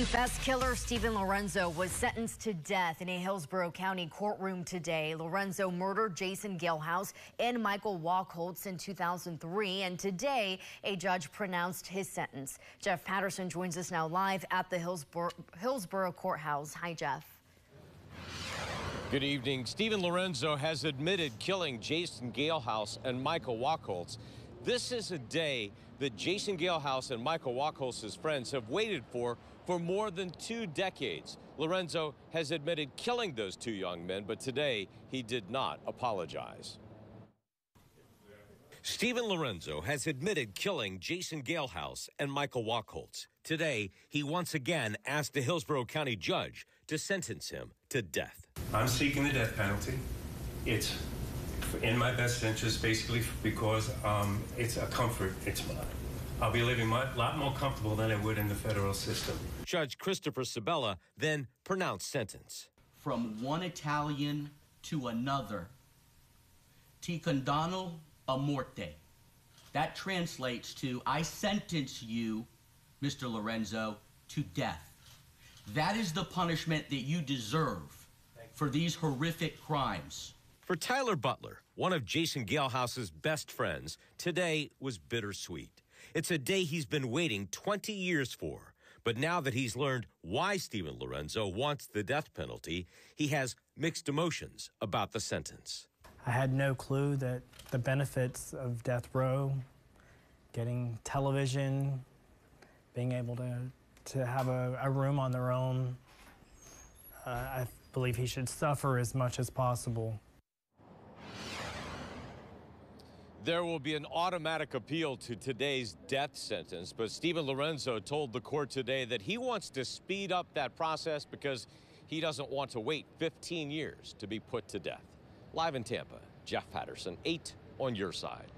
Confessed killer Steven Lorenzo was sentenced to death in a Hillsborough County courtroom today. Lorenzo murdered Jason Galehouse and Michael Wachholtz in 2003, and today a judge pronounced his sentence. Jeff Patterson joins us now live at the Hillsborough, Hillsborough Courthouse. Hi, Jeff. Good evening. Steven Lorenzo has admitted killing Jason Galehouse and Michael Wachholtz. This is a day that Jason Galehouse and Michael Wachholtz's friends have waited for for more than two decades. Lorenzo has admitted killing those two young men, but today he did not apologize. Steven Lorenzo has admitted killing Jason Galehouse and Michael Wachholtz. Today, he once again asked the Hillsborough County judge to sentence him to death. I'm seeking the death penalty. It's in my best interest, basically, because um, it's a comfort. It's I'll be living a lot more comfortable than I would in the federal system. Judge Christopher Sabella then pronounced sentence. From one Italian to another, ti condanno a morte. That translates to I sentence you, Mr. Lorenzo, to death. That is the punishment that you deserve for these horrific crimes. For Tyler Butler, one of Jason Galehouse's best friends, today was bittersweet. It's a day he's been waiting 20 years for. But now that he's learned why Steven Lorenzo wants the death penalty, he has mixed emotions about the sentence. I had no clue that the benefits of death row, getting television, being able to, to have a, a room on their own, uh, I believe he should suffer as much as possible. There will be an automatic appeal to today's death sentence, but Steven Lorenzo told the court today that he wants to speed up that process because he doesn't want to wait 15 years to be put to death. Live in Tampa, Jeff Patterson, 8 on your side.